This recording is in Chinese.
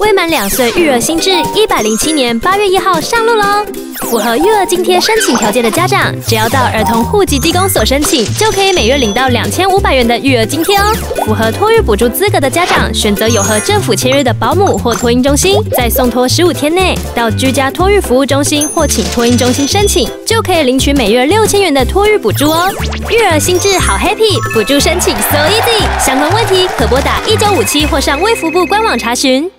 未满两岁育儿新制，一百零七年八月一号上路喽！符合育儿津贴申请条件的家长，只要到儿童户籍地公所申请，就可以每月领到两千五百元的育儿津贴哦。符合托育补助资格的家长，选择有和政府签约的保姆或托婴中心，在送托十五天内，到居家托育服务中心或请托婴中心申请，就可以领取每月六千元的托育补助哦。育儿新制好 happy，补助申请 so easy，相关问题可拨打一九五七或上卫福部官网查询。